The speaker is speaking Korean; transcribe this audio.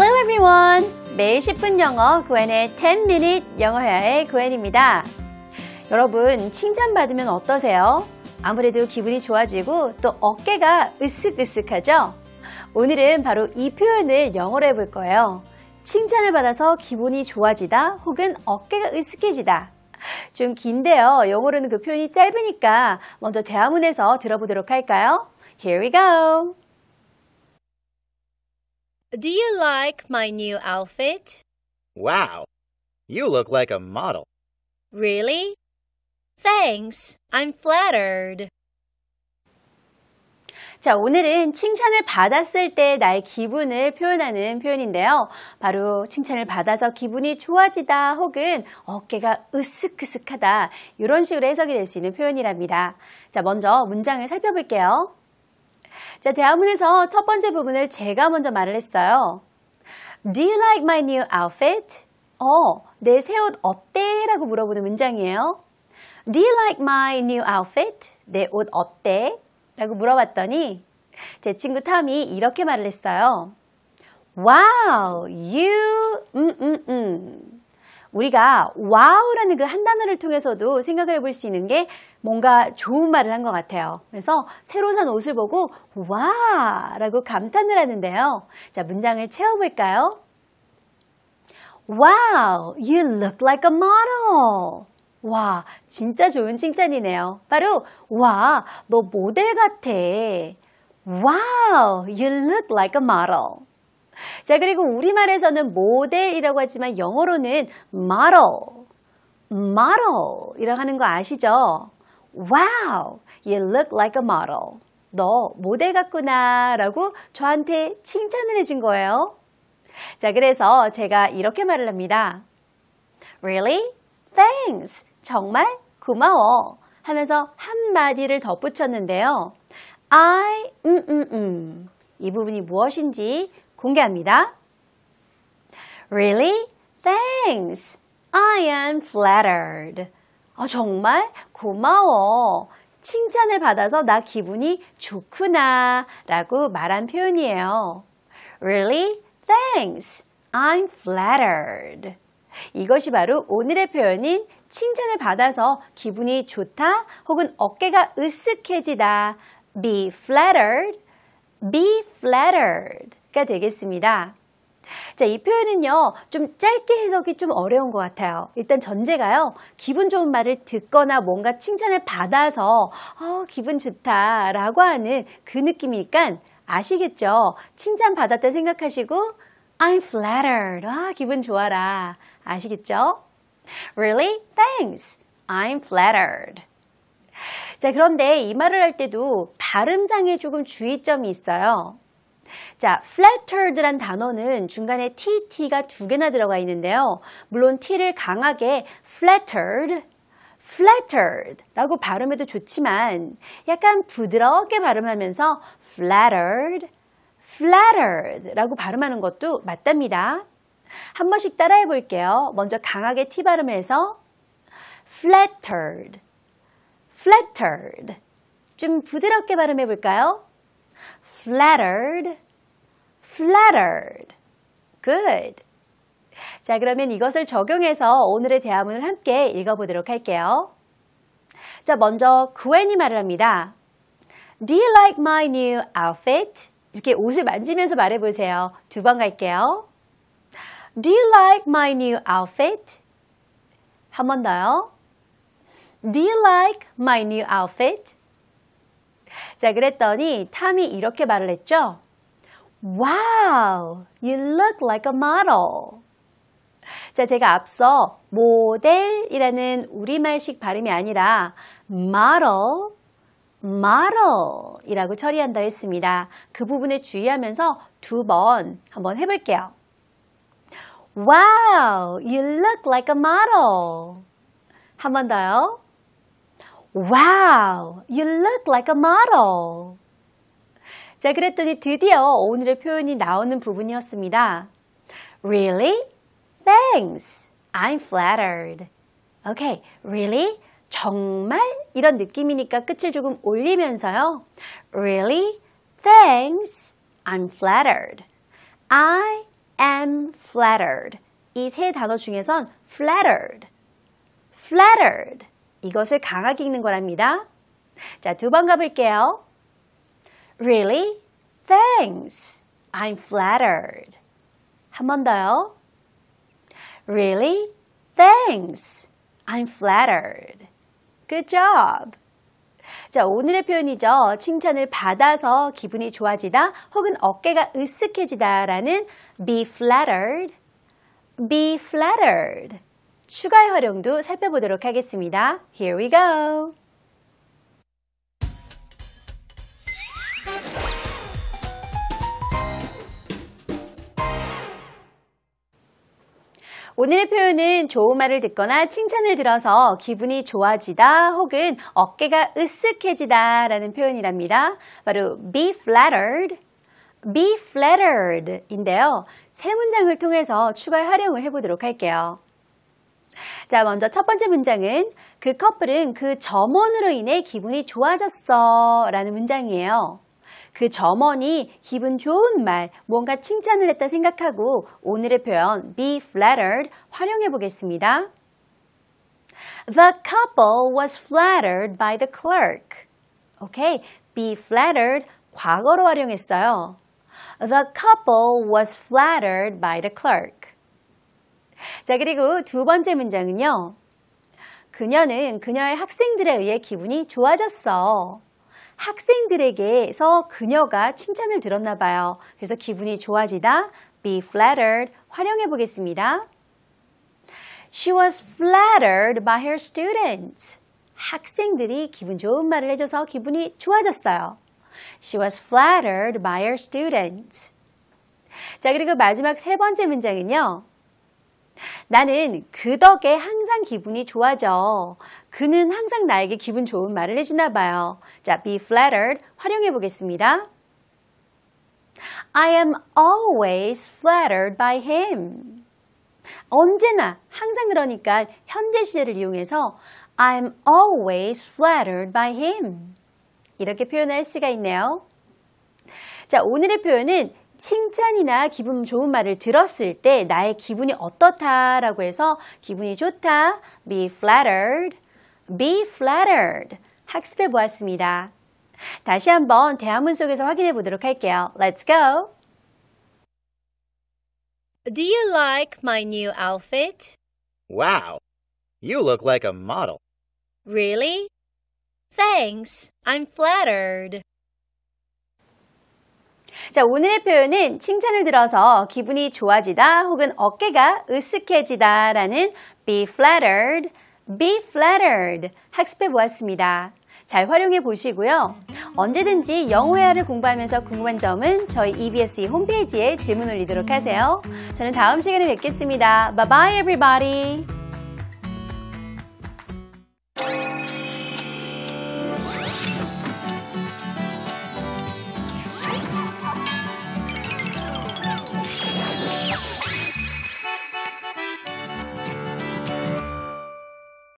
everyone! 매일 10분 영어 구엔의 10 minute 영어 회화의 구엔입니다. 여러분, 칭찬받으면 어떠세요? 아무래도 기분이 좋아지고 또 어깨가 으쓱으쓱하죠? 오늘은 바로 이 표현을 영어로 해볼 거예요. 칭찬을 받아서 기분이 좋아지다 혹은 어깨가 으쓱해지다. 좀 긴데요. 영어로는 그 표현이 짧으니까 먼저 대화문에서 들어보도록 할까요? Here we go! Do you like my new outfit? Wow, you look like a model. Really? Thanks. I'm flattered. 자, 오늘은 칭찬을 받았을 때 나의 기분을 표현하는 표현인데요. 바로 칭찬을 받아서 기분이 좋아지다 혹은 어깨가 으쓱으쓱하다 이런 식으로 해석이 될 수 있는 표현이랍니다. 자, 먼저 문장을 살펴볼게요. 자, 대화문에서 첫 번째 부분을 제가 먼저 말을 했어요. Do you like my new outfit? 어, 내 새 옷 어때? 라고 물어보는 문장이에요. Do you like my new outfit? 내 옷 어때? 라고 물어봤더니 제 친구 탐이 이렇게 말을 했어요. Wow, you, 음, 음, 음. 우리가 wow라는 그 한 단어를 통해서도 생각을 해볼 수 있는 게 뭔가 좋은 말을 한 것 같아요. 그래서 새로 산 옷을 보고 와! 라고 감탄을 하는데요. 자, 문장을 채워볼까요? Wow, you look like a model. 와, 진짜 좋은 칭찬이네요. 바로, 와, 너 모델 같아. Wow, you look like a model. 자, 그리고 우리말에서는 모델이라고 하지만 영어로는 model, model이라고 하는 거 아시죠? Wow, you look like a model. 너 모델 같구나 라고 저한테 칭찬을 해준 거예요. 자, 그래서 제가 이렇게 말을 합니다. Really? Thanks. 정말 고마워. 하면서 한마디를 덧붙였는데요. I, 음, 음, 음. 이 부분이 무엇인지 공개합니다. Really? Thanks. I am flattered. 아, 정말 고마워. 칭찬을 받아서 나 기분이 좋구나 라고 말한 표현이에요. Really? Thanks. I'm flattered. 이것이 바로 오늘의 표현인 칭찬을 받아서 기분이 좋다 혹은 어깨가 으쓱해지다. Be flattered. Be flattered 가 되겠습니다. 자, 이 표현은요, 좀 짧게 해석이 좀 어려운 것 같아요. 일단 전제가요, 기분 좋은 말을 듣거나 뭔가 칭찬을 받아서, 어, 기분 좋다, 라고 하는 그 느낌이니까 아시겠죠? 칭찬 받았다 생각하시고, I'm flattered. 아, 기분 좋아라. 아시겠죠? Really? Thanks. I'm flattered. 자, 그런데 이 말을 할 때도 발음상에 조금 주의점이 있어요. 자, flattered란 단어는 중간에 tt가 두 개나 들어가 있는데요. 물론 t를 강하게 flattered, flattered 라고 발음해도 좋지만 약간 부드럽게 발음하면서 flattered, flattered 라고 발음하는 것도 맞답니다. 한 번씩 따라해 볼게요. 먼저 강하게 T 발음해서 flattered, flattered. 좀 부드럽게 발음해 볼까요? Flattered, flattered. Good. 자, 그러면 이것을 적용해서 오늘의 대화문을 함께 읽어보도록 할게요. 자, 먼저 구엔이 말을 합니다. Do you like my new outfit? 이렇게 옷을 만지면서 말해보세요. 두 번 갈게요. Do you like my new outfit? 한 번 더요. Do you like my new outfit? 자, 그랬더니 탐이 이렇게 말을 했죠. Wow, you look like a model. 자, 제가 앞서 모델이라는 우리말식 발음이 아니라 model, model이라고 처리한다 했습니다. 그 부분에 주의하면서 두 번 한번 해볼게요. Wow, you look like a model. 한 번 더요. Wow, you look like a model. 자, 그랬더니 드디어 오늘의 표현이 나오는 부분이었습니다. Really? Thanks. I'm flattered. Okay, really? 정말? 이런 느낌이니까 끝을 조금 올리면서요. Really? Thanks. I'm flattered. I am flattered. 이 세 단어 중에선 flattered, flattered. 이것을 강하게 읽는 거랍니다. 자, 두 번 가볼게요. Really? Thanks. I'm flattered. 한 번 더요. Really? Thanks. I'm flattered. Good job. 자, 오늘의 표현이죠. 칭찬을 받아서 기분이 좋아지다 혹은 어깨가 으쓱해지다 라는 be flattered, be flattered. 추가의 활용도 살펴보도록 하겠습니다. Here we go. 오늘의 표현은 좋은 말을 듣거나 칭찬을 들어서 기분이 좋아지다 혹은 어깨가 으쓱해지다 라는 표현이랍니다. 바로 be flattered, be flattered 인데요. 세 문장을 통해서 추가 활용을 해보도록 할게요. 자, 먼저 첫 번째 문장은 그 커플은 그 점원으로 인해 기분이 좋아졌어 라는 문장이에요. 그 점원이 기분 좋은 말, 뭔가 칭찬을 했다 생각하고 오늘의 표현 be flattered 활용해 보겠습니다. The couple was flattered by the clerk. 오케이, be flattered 과거로 활용했어요. The couple was flattered by the clerk. 자, 그리고 두 번째 문장은요. 그녀는 그녀의 학생들에 의해 기분이 좋아졌어. 학생들에게서 그녀가 칭찬을 들었나 봐요. 그래서 기분이 좋아지다 be flattered 활용해 보겠습니다. She was flattered by her students. 학생들이 기분 좋은 말을 해줘서 기분이 좋아졌어요. She was flattered by her students. 자, 그리고 마지막 세 번째 문장은요. 나는 그 덕에 항상 기분이 좋아져. 그는 항상 나에게 기분 좋은 말을 해주나 봐요. 자, be flattered 활용해 보겠습니다. I am always flattered by him. 언제나, 항상 그러니까 현재 시제를 이용해서 I'm always flattered by him. 이렇게 표현할 수가 있네요. 자, 오늘의 표현은 칭찬이나 기분 좋은 말을 들었을 때 나의 기분이 어떻다라고 해서 기분이 좋다, be flattered, be flattered 학습해 보았습니다. 다시 한번 대화문 속에서 확인해 보도록 할게요. Let's go! Do you like my new outfit? Wow. You look like a model. Really? Thanks. I'm flattered. 자, 오늘의 표현은 칭찬을 들어서 기분이 좋아지다 혹은 어깨가 으쓱해지다 라는 be flattered, be flattered 학습해 보았습니다. 잘 활용해 보시고요. 언제든지 영어 회화를 공부하면서 궁금한 점은 저희 EBS 홈페이지에 질문 올리도록 하세요. 저는 다음 시간에 뵙겠습니다. Bye bye everybody.